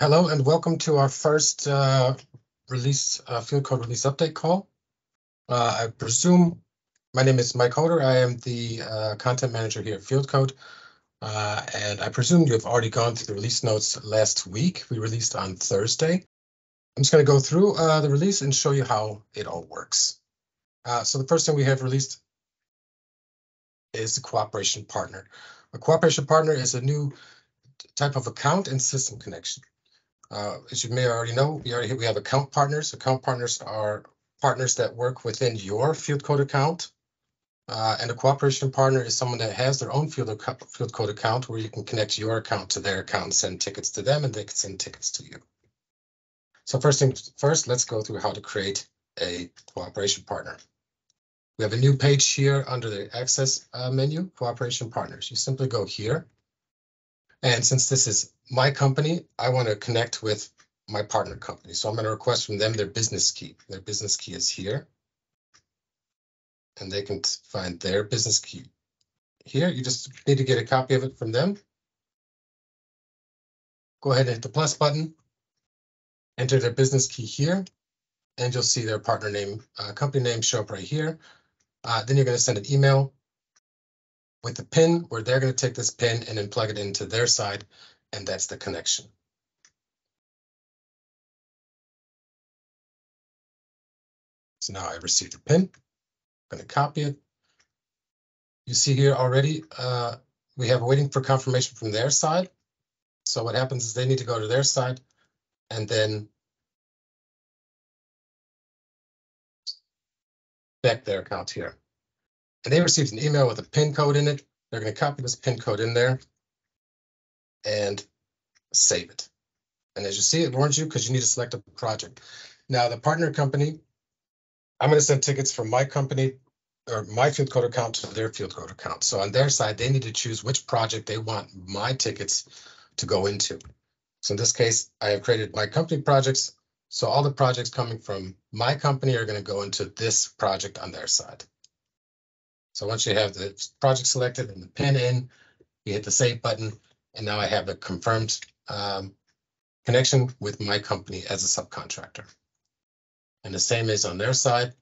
Hello and welcome to our first uh, release uh, Fieldcode release update call. Uh, I presume my name is Mike Holder. I am the uh, content manager here at Fieldcode. Uh, and I presume you have already gone through the release notes last week. We released on Thursday. I'm just going to go through uh, the release and show you how it all works. so the first thing we have released is the cooperation partner. A cooperation partner is a new type of account and system connection. Uh, as you may already know, we already we have account partners. Account partners are partners that work within your Fieldcode account. Uh, and a cooperation partner is someone that has their own field, Fieldcode account where you can connect your account to their account and send tickets to them and they can send tickets to you. So first things first, let's go through how to create a cooperation partner. We have a new page here under the access uh, menu, cooperation partners. You simply go here. And since this is my company, I want to connect with my partner company. So I'm going to request from them their business key. Their business key is here. And they can find their business key here. You just need to get a copy of it from them. Go ahead and hit the plus button. Enter their business key here. And you'll see their partner name, uh, company name show up right here. Uh, then you're going to send an email with the pin where they're going to take this pin and then plug it into their side, and that's the connection. So now I received the pin. I'm going to copy it. You see here already, uh, we have waiting for confirmation from their side. So what happens is they need to go to their side and then back their account here. And they received an email with a PIN code in it. They're going to copy this PIN code in there and save it. And as you see, it warns you because you need to select a project. Now, the partner company, I'm going to send tickets from my company or my Fieldcode account to their Fieldcode account. So on their side, they need to choose which project they want my tickets to go into. So in this case, I have created my company projects. So all the projects coming from my company are going to go into this project on their side. So once you have the project selected and the pin in, you hit the save button, and now I have a confirmed um, connection with my company as a subcontractor. And the same is on their side.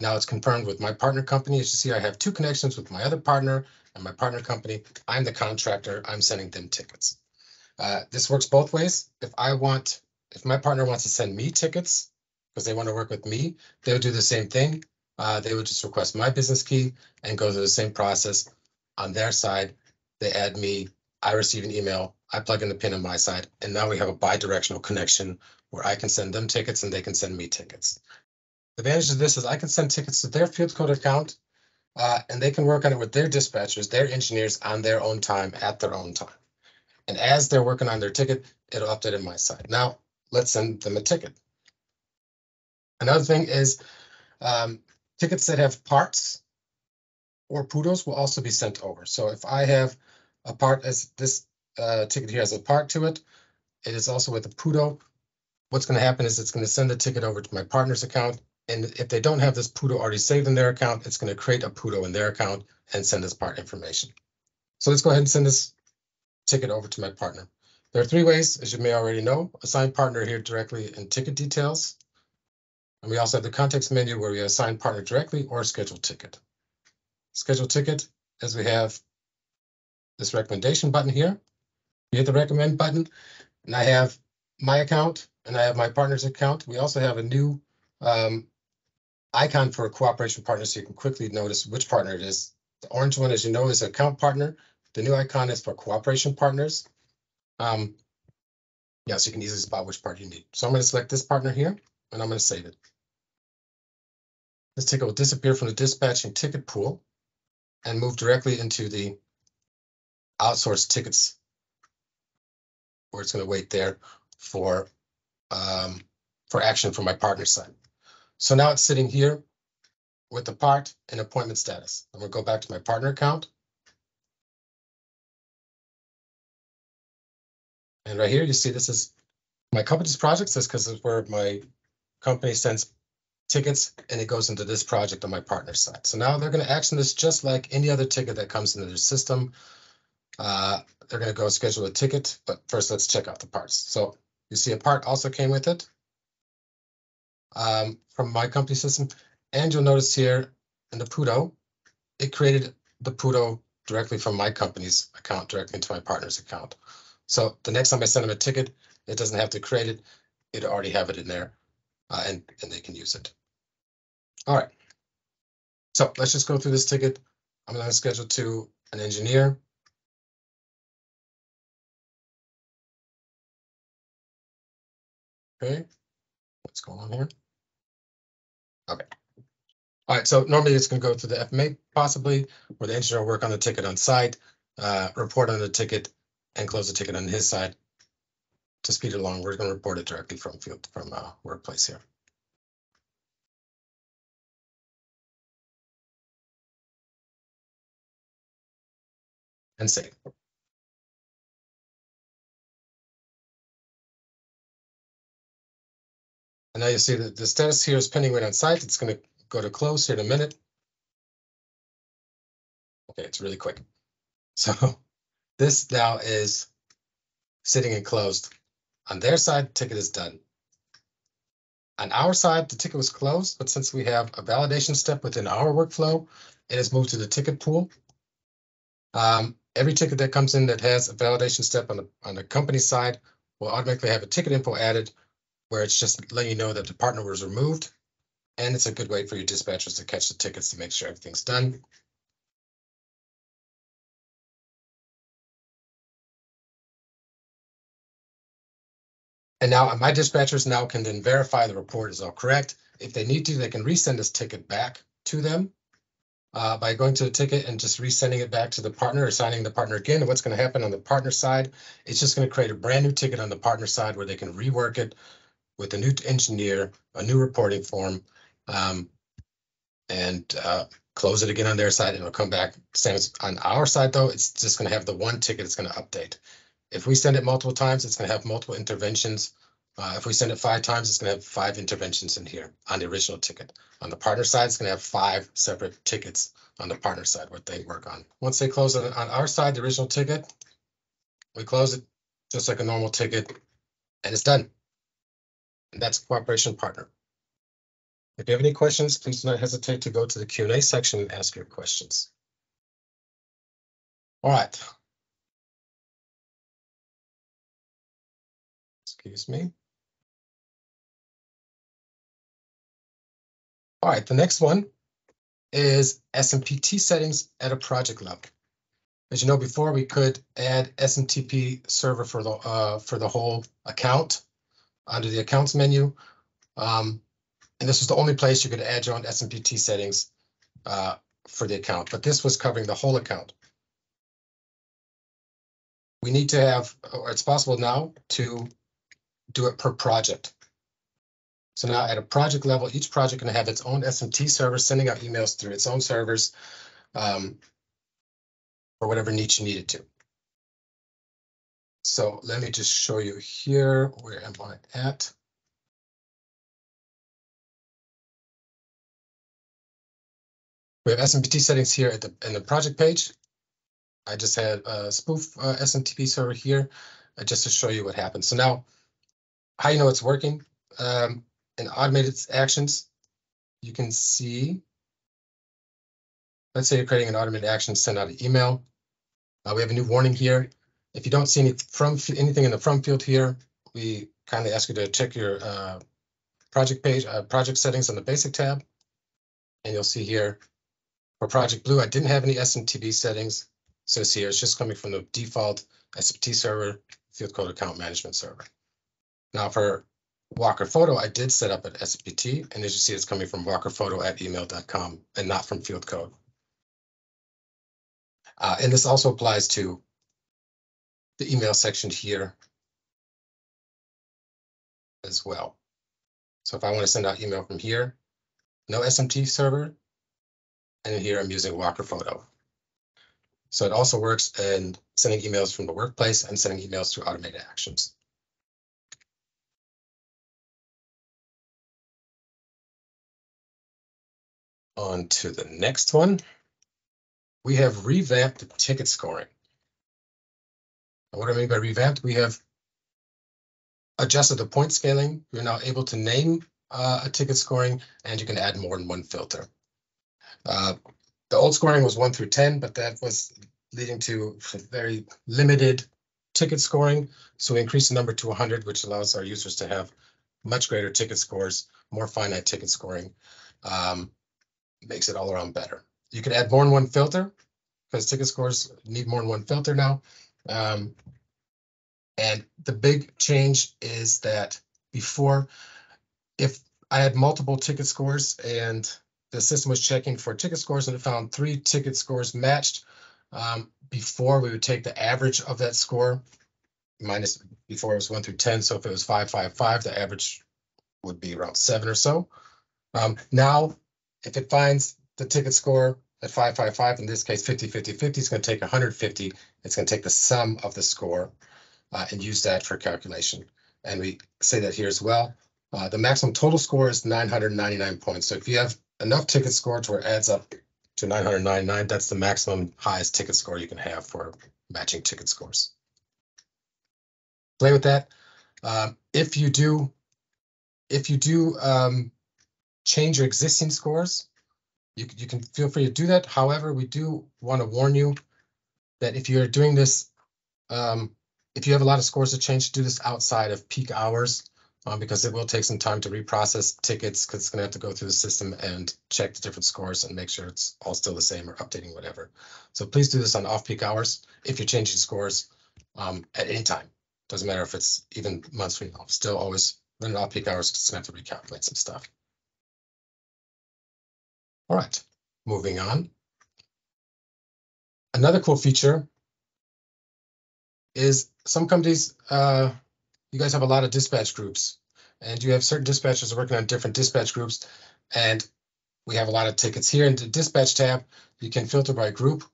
Now it's confirmed with my partner company. As you see, I have two connections with my other partner and my partner company. I'm the contractor. I'm sending them tickets. Uh, this works both ways. If I want, if my partner wants to send me tickets because they want to work with me, they would do the same thing. Uh, they would just request my business key and go through the same process. On their side, they add me. I receive an email. I plug in the pin on my side, and now we have a bi-directional connection where I can send them tickets and they can send me tickets. The advantage of this is I can send tickets to their Fieldcode account uh, and they can work on it with their dispatchers, their engineers on their own time at their own time. And as they're working on their ticket, it'll update in my side. Now, let's send them a ticket. Another thing is um, tickets that have parts or PUDOs will also be sent over. So if I have a part as this uh, ticket here has a part to it, it is also with a PUDO. What's going to happen is it's going to send the ticket over to my partner's account. And if they don't have this PUDO already saved in their account, it's going to create a PUDO in their account and send us part information. So let's go ahead and send this ticket over to my partner. There are three ways, as you may already know, assign partner here directly in ticket details. And we also have the context menu where we assign partner directly or schedule ticket. Schedule ticket, as we have this recommendation button here. You hit the recommend button, and I have my account and I have my partner's account. We also have a new um, icon for a cooperation partner so you can quickly notice which partner it is. The orange one, as you know, is account partner. The new icon is for cooperation partners. Um, yeah, so you can easily spot which part you need. So I'm going to select this partner here, and I'm going to save it. This ticket will disappear from the dispatching ticket pool and move directly into the outsourced tickets where it's going to wait there for um, for action from my partner side. So now it's sitting here with the part and appointment status. I'm going to go back to my partner account. And right here, you see this is my company's project. This because it's where my company sends tickets and it goes into this project on my partner's side. So now they're going to action this just like any other ticket that comes into their system. Uh, they're gonna go schedule a ticket, but first let's check out the parts. So you see a part also came with it. Um, from my company system, and you'll notice here in the Pudo, it created the Pudo directly from my company's account directly into my partner's account. So the next time I send them a ticket, it doesn't have to create it. It already have it in there uh, and, and they can use it. All right. So let's just go through this ticket. I'm going to schedule to an engineer. Okay, what's going on here? Okay. All right, so normally it's going to go through the FMA possibly, where the engineer will work on the ticket on site, uh, report on the ticket, and close the ticket on his side. To speed it along, we're going to report it directly from field from uh, workplace here. And save. And now you see that the status here is pending wait on site. It's going to go to close here in a minute. Okay, it's really quick. So this now is sitting and closed. On their side, the ticket is done. On our side, the ticket was closed, but since we have a validation step within our workflow, it has moved to the ticket pool. Um, every ticket that comes in that has a validation step on the on the company side will automatically have a ticket info added where it's just letting you know that the partner was removed. And it's a good way for your dispatchers to catch the tickets to make sure everything's done. And now my dispatchers now can then verify the report is all correct. If they need to, they can resend this ticket back to them uh, by going to the ticket and just resending it back to the partner, or assigning the partner again. And what's going to happen on the partner side, it's just going to create a brand new ticket on the partner side where they can rework it with a new engineer, a new reporting form, um, and uh, close it again on their side. And it'll come back. Same as on our side, though, it's just going to have the one ticket it's going to update. If we send it multiple times, it's going to have multiple interventions. Uh, if we send it five times, it's going to have five interventions in here on the original ticket. On the partner side, it's going to have five separate tickets on the partner side, what they work on. Once they close it on our side, the original ticket, we close it just like a normal ticket, and it's done. And that's cooperation partner. If you have any questions, please do not hesitate to go to the Q&A section and ask your questions. All right. Excuse me. All right, the next one is SMPT settings at a project level. As you know, before we could add SMTP server for the uh, for the whole account under the accounts menu. Um, and this was the only place you could add your own SMPT settings uh, for the account, but this was covering the whole account. We need to have, or it's possible now to do it per project. So now at a project level, each project can have its own SMT server sending out emails through its own servers um, for whatever niche you need it to. So let me just show you here. Where am I at? We have SMPT settings here at the in the project page. I just had a spoof uh, SMTP server here uh, just to show you what happens. So now, how you know it's working? Um, in automated actions, you can see, let's say you're creating an automated action, send out an email. Uh, we have a new warning here. If you don't see any from anything in the from field here, we kindly ask you to check your uh, project page, uh, project settings on the basic tab. And you'll see here for Project Blue, I didn't have any SMTP settings. So see here, it's just coming from the default SMT server, Fieldcode account management server. Now for Walker Photo, I did set up an SMPT, and as you see, it's coming from walkerphoto at email.com and not from Fieldcode. Uh, and this also applies to the email section here as well. So if I want to send out email from here, no SMT server, and here I'm using Walker Photo. So it also works in sending emails from the workplace and sending emails through automated actions. On to the next one. We have revamped the ticket scoring. What I mean by revamped, we have adjusted the point scaling. You're now able to name uh, a ticket scoring and you can add more than one filter. Uh, the old scoring was one through 10, but that was leading to very limited ticket scoring. So we increased the number to 100, which allows our users to have much greater ticket scores, more finite ticket scoring. Um, makes it all around better. You could add more than one filter because ticket scores need more than one filter now. Um, and the big change is that before, if I had multiple ticket scores and the system was checking for ticket scores and it found three ticket scores matched, um, before we would take the average of that score minus before it was one through 10. So if it was five, five, five, the average would be around seven or so. Um, now, if it finds the ticket score at 555, in this case 50, 50, 50, it's going to take 150. It's going to take the sum of the score uh, and use that for calculation. And we say that here as well. Uh, the maximum total score is 999 points. So if you have enough ticket score to where it adds up to 999, that's the maximum highest ticket score you can have for matching ticket scores. Play with that. Um, if you do, if you do um, change your existing scores, you, you can feel free to do that. However, we do want to warn you that if you're doing this, um, if you have a lot of scores to change, do this outside of peak hours um, because it will take some time to reprocess tickets because it's going to have to go through the system and check the different scores and make sure it's all still the same or updating whatever. So please do this on off-peak hours if you're changing scores um, at any time. Doesn't matter if it's even months from now. Still always run off-peak hours because it's going to have to recalculate some stuff. All right, moving on. Another cool feature is some companies, uh, you guys have a lot of dispatch groups and you have certain dispatchers working on different dispatch groups. And we have a lot of tickets here in the dispatch tab. You can filter by group.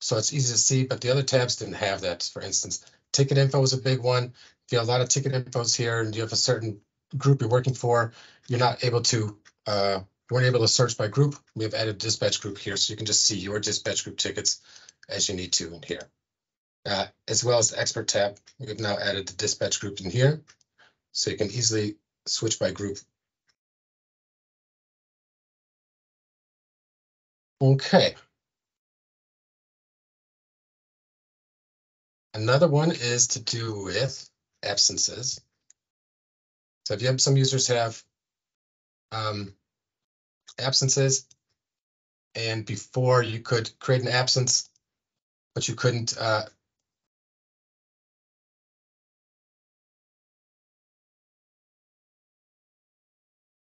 So it's easy to see, but the other tabs didn't have that. For instance, ticket info is a big one. If you have a lot of ticket infos here and you have a certain group you're working for, you're not able to uh, weren't able to search by group. We have added dispatch group here, so you can just see your dispatch group tickets as you need to in here. Uh, as well as the expert tab, we've now added the dispatch group in here, so you can easily switch by group. Okay. Another one is to do with absences. So if you have some users have um, absences. And before you could create an absence, but you couldn't uh,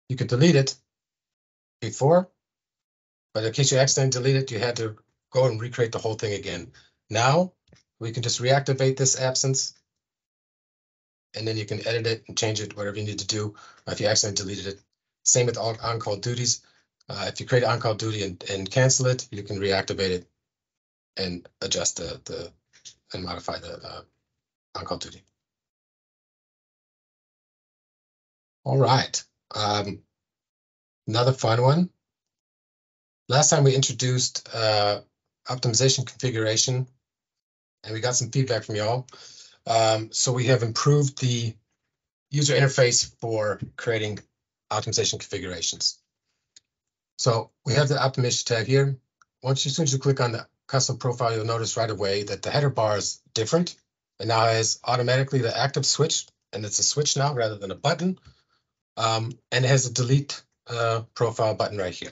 you could delete it before, but in case you accidentally delete it, you had to go and recreate the whole thing again. Now we can just reactivate this absence and then you can edit it and change it, whatever you need to do. If you accidentally deleted it, same with on-call duties. Uh, if you create on-call duty and, and cancel it, you can reactivate it and adjust the, the and modify the uh, on-call duty. All right. Um, another fun one. Last time we introduced uh, optimization configuration, and we got some feedback from y'all. Um, so we have improved the user interface for creating optimization configurations. So we have the optimization tab here. Once you, as soon as you click on the custom profile, you'll notice right away that the header bar is different. It now has automatically the active switch, and it's a switch now rather than a button. Um, and it has a delete uh, profile button right here.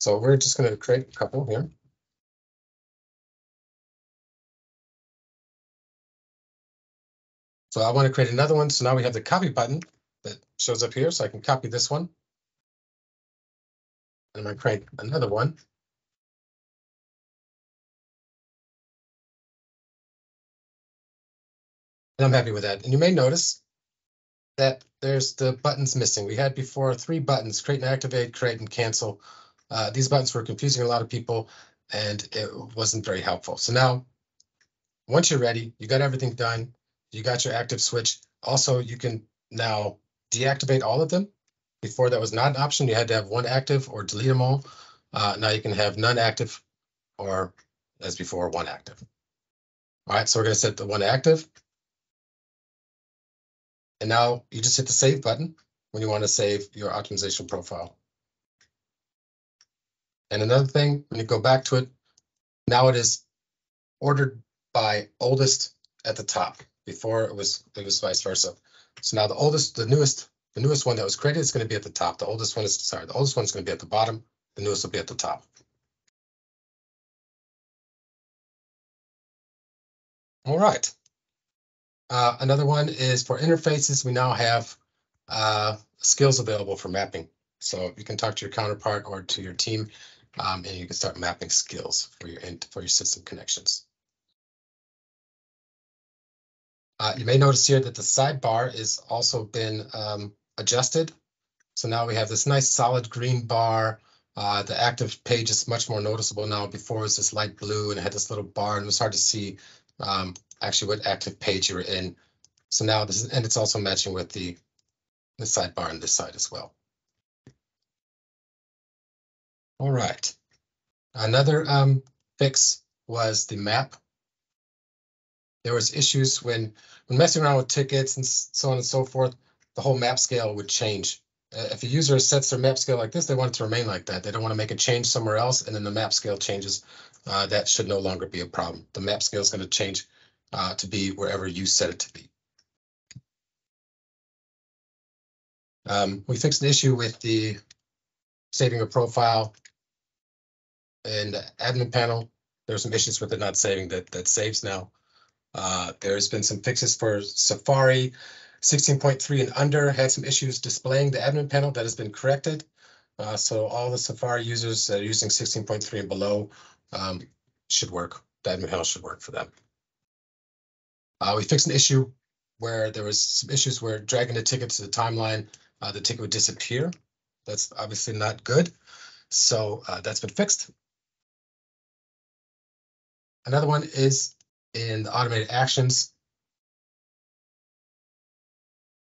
So we're just going to create a couple here. So I want to create another one. So now we have the copy button that shows up here. So I can copy this one. And I'm going to create another one. And I'm happy with that. And you may notice that there's the buttons missing. We had before three buttons, create and activate, create and cancel. Uh, these buttons were confusing a lot of people and it wasn't very helpful. So now, once you're ready, you got everything done, you got your active switch. Also, you can now deactivate all of them before that was not an option. You had to have one active or delete them all. Uh, now you can have none active or as before, one active. All right, so we're gonna set the one active. And now you just hit the save button when you want to save your optimization profile. And another thing, when you go back to it, now it is ordered by oldest at the top. Before it was it was vice versa. So now the oldest, the newest, the newest one that was created is going to be at the top. The oldest one is sorry, the oldest one is going to be at the bottom. The newest will be at the top. All right. Uh, another one is for interfaces. We now have uh, skills available for mapping. So you can talk to your counterpart or to your team, um, and you can start mapping skills for your for your system connections. Uh, you may notice here that the sidebar is also been um, adjusted. So now we have this nice solid green bar. Uh, the active page is much more noticeable now. Before it was this light blue and it had this little bar and it was hard to see um, actually what active page you were in. So now this is, and it's also matching with the, the sidebar on this side as well. All right. Another um, fix was the map. There was issues when, when messing around with tickets and so on and so forth, the whole map scale would change. Uh, if a user sets their map scale like this, they want it to remain like that. They don't want to make a change somewhere else, and then the map scale changes. Uh, that should no longer be a problem. The map scale is going to change uh, to be wherever you set it to be. Um, we fixed an issue with the saving a profile in the admin panel. There are some issues with it not saving that that saves now. Uh, there's been some fixes for Safari 16.3 and under had some issues displaying the admin panel that has been corrected. Uh, so all the Safari users that are using 16.3 and below um, should work. The admin panel should work for them. Uh, we fixed an issue where there was some issues where dragging the ticket to the timeline, uh, the ticket would disappear. That's obviously not good. So uh, that's been fixed. Another one is in the automated actions,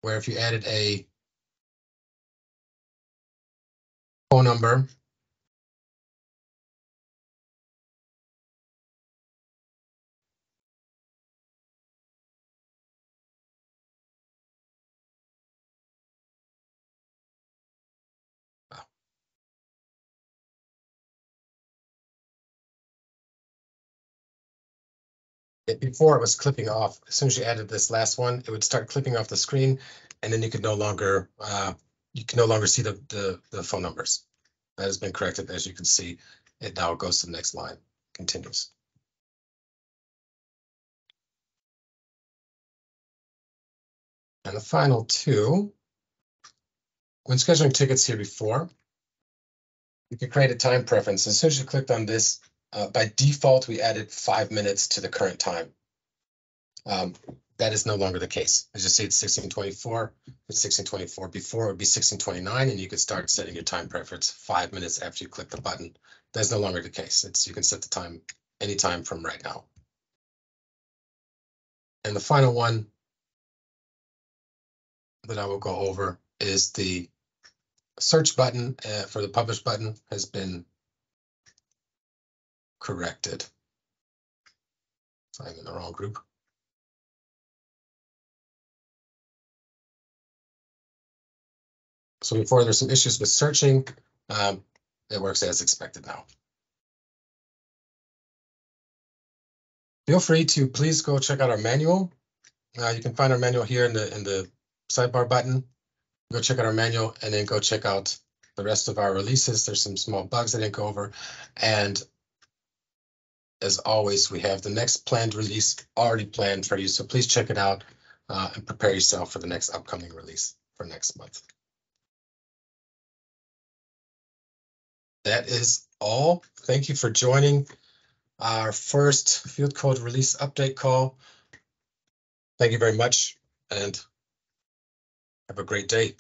where if you added a phone number it, before it was clipping off. As soon as you added this last one, it would start clipping off the screen, and then you could no longer uh, you can no longer see the, the the phone numbers. That has been corrected, as you can see. It now goes to the next line, continues. And the final two, when scheduling tickets here before, you can create a time preference. As soon as you clicked on this, uh, by default, we added five minutes to the current time. Um, that is no longer the case. As you see, it's 1624, it's 1624. Before it would be 1629, and you could start setting your time preference five minutes after you click the button. That's no longer the case. It's you can set the time anytime from right now. And the final one that I will go over is the search button uh, for the publish button has been corrected. So I'm in the wrong group. So before there's some issues with searching, um, it works as expected now. Feel free to please go check out our manual. Uh, you can find our manual here in the in the sidebar button. Go check out our manual and then go check out the rest of our releases. There's some small bugs I didn't go over. And as always, we have the next planned release already planned for you. So please check it out uh, and prepare yourself for the next upcoming release for next month. That is all. Thank you for joining our first Fieldcode release update call. Thank you very much and have a great day.